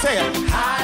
say it.